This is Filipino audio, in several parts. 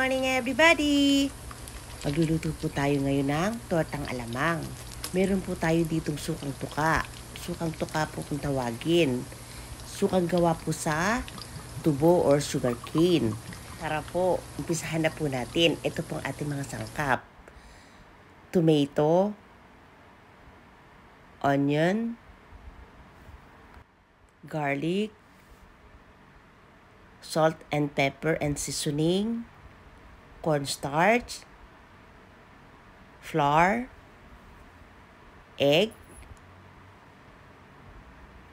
morning everybody! Magluluto po tayo ngayon ng tortang alamang. Meron po tayo ditong sukang tuka. Sukang tuka po kung tawagin. Sukang gawa po sa tubo or sugar cane. Tara po, umpisahan na po natin. Ito pong ating mga sangkap. Tomato, onion, garlic, salt and pepper and seasoning, cornstarch, flour, egg,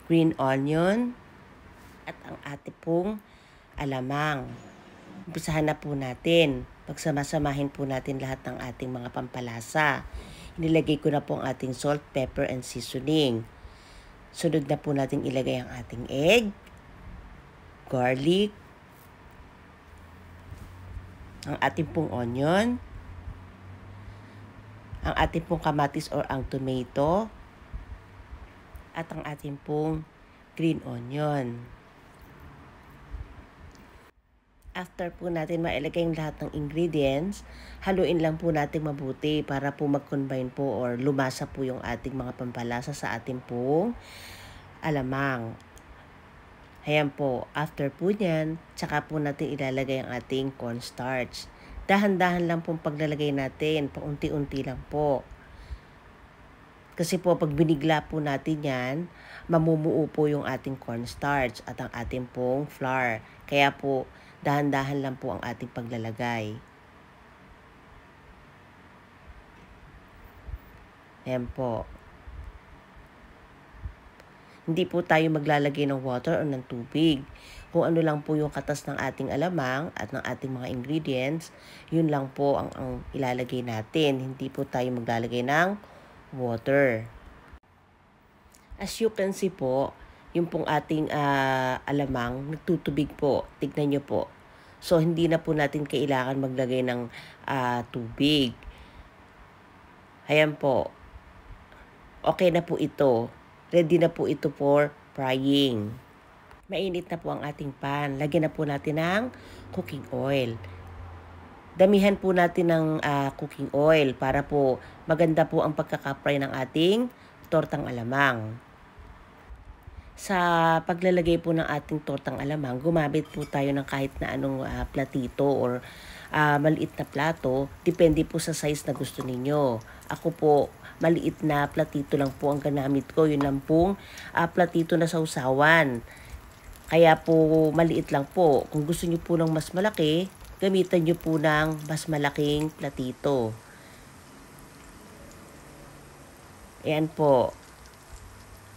green onion, at ang ate pong alamang. Umpisahan na po natin. Pagsamasamahin po natin lahat ng ating mga pampalasa. Inilagay ko na po ang ating salt, pepper, and seasoning. Sunod na po natin ilagay ang ating egg, garlic, ang ating pong onion, ang ating pong kamatis or ang tomato, at ang ating pong green onion. After po natin mailagay ang lahat ng ingredients, haluin lang po natin mabuti para po mag-combine po or lumasa po yung ating mga pampalasa sa ating pong alamang. Ayan po, after po niyan, tsaka po natin ilalagay ang ating cornstarch. Dahan-dahan lang pong paglalagay natin, paunti-unti lang po. Kasi po pag binigla po natin yan, mamumuo po yung ating cornstarch at ang ating pong flour. Kaya po, dahan-dahan lang po ang ating paglalagay. Ayan po. Hindi po tayo maglalagay ng water o ng tubig. Kung ano lang po yung katas ng ating alamang at ng ating mga ingredients, yun lang po ang, ang ilalagay natin. Hindi po tayo maglalagay ng water. As you can see po, yung pong ating uh, alamang, nagtutubig po. Tignan nyo po. So, hindi na po natin kailangan maglagay ng uh, tubig. Ayan po. Okay na po ito. Ready na po ito for frying. Mainit na po ang ating pan. Lagyan na po natin ng cooking oil. Damihan po natin ng uh, cooking oil para po maganda po ang pagkakapry ng ating tortang alamang. Sa paglalagay po ng ating tortang alamang, gumamit po tayo ng kahit na anong uh, platito or uh, maliit na plato. Depende po sa size na gusto ninyo. Ako po, maliit na platito lang po ang ganamit ko. Yun lang pong uh, platito na sausawan. Kaya po maliit lang po. Kung gusto niyo po ng mas malaki, gamitan niyo po ng mas malaking platito. Ayan po.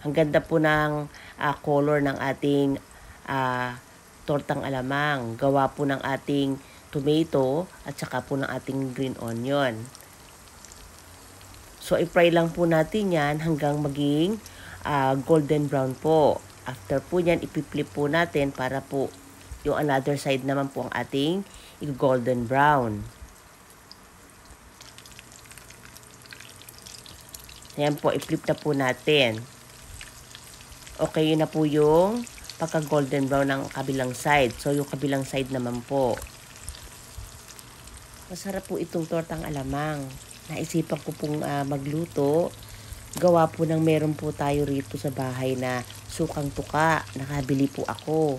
Ang ganda po ng uh, color ng ating uh, tortang alamang. Gawa po ng ating tomato at saka po ng ating green onion. So, i-fry lang po natin yan hanggang maging uh, golden brown po. After po yan, ipi-flip po natin para po yung another side naman po ang ating golden brown. Ayan po, i-flip na po natin. Okay yun na po yung pagka-golden brown ng kabilang side. So, yung kabilang side naman po. Masarap po itong tortang alamang naisipan ko pong uh, magluto. Gawa po ng meron po tayo rito sa bahay na sukang tuka. Nakabili po ako.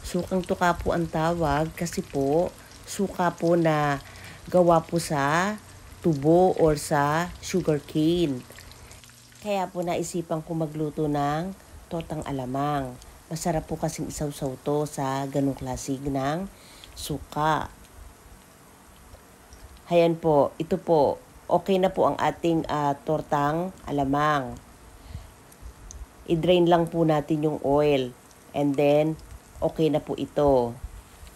Sukang tuka po ang tawag kasi po suka po na gawa po sa tubo or sa sugar cane. Kaya po naisipan ko magluto ng totang alamang. Masarap po kasing isaw-saw to sa ganong klasig ng suka. Ayan po, ito po, okay na po ang ating uh, tortang alamang. I-drain lang po natin yung oil. And then, okay na po ito.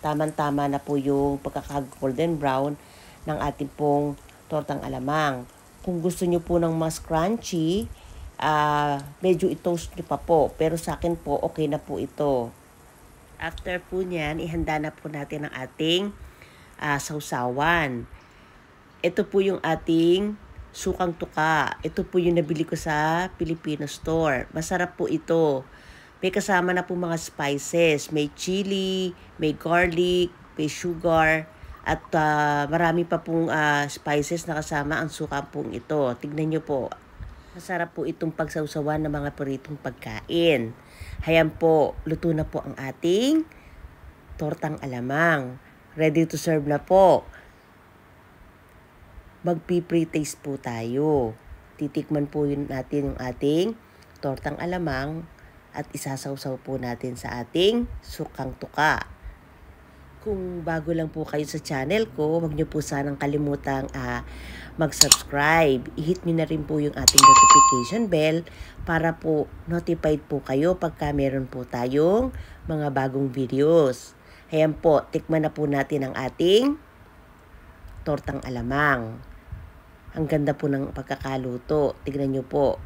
Taman-tama na po yung pagkaka-golden brown ng ating pong tortang alamang. Kung gusto nyo po ng mas crunchy, uh, medyo i-toast nyo pa po. Pero sa akin po, okay na po ito. After po niyan, ihanda na po natin ang ating uh, sausawan. Ito po yung ating sukang tuka. Ito po yung nabili ko sa Filipino store. Masarap po ito. May kasama na po mga spices. May chili, may garlic, may sugar, At uh, marami pa pong uh, spices na kasama ang suka pong ito. Tignan nyo po. Masarap po itong pagsawsawan ng mga paritong pagkain. Hayan po, luto na po ang ating tortang alamang. Ready to serve na po. Magpi-pre-taste po tayo. Titikman po yun natin yung ating tortang alamang at isasawsaw po natin sa ating sukang tuka. Kung bago lang po kayo sa channel ko, huwag niyo po sanang kalimutang uh, mag-subscribe. I-hit niyo na rin po yung ating notification bell para po notified po kayo pagka meron po tayong mga bagong videos. Ayan po, tikman na po natin ang ating tortang alamang. Ang ganda po ng pagkakaluto. Tignan nyo po.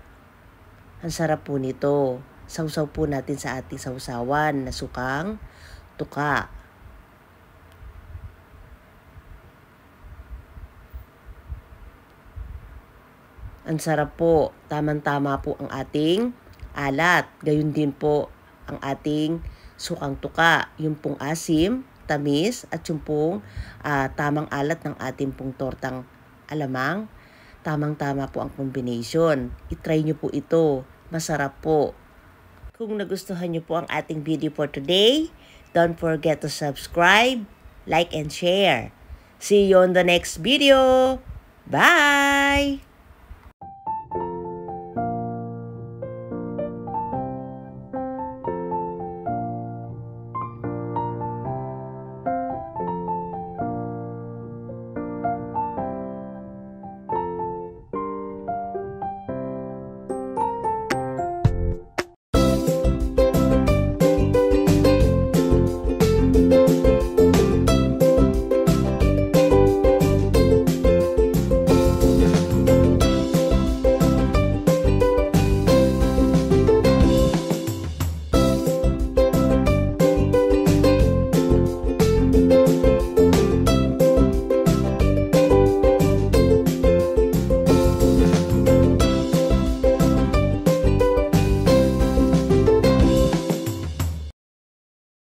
Ang sarap po nito. Sausaw po natin sa ating sausawan na sukang tuka. Ang sarap po. Tamang-tama po ang ating alat. Gayun din po ang ating sukang tuka. Yung pong asim, tamis, at yung pong uh, tamang alat ng ating pong tortang alamang. Tamang-tama po ang combination. I-try nyo po ito. Masarap po. Kung nagustuhan nyo po ang ating video for today, don't forget to subscribe, like, and share. See you on the next video. Bye!